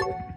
Música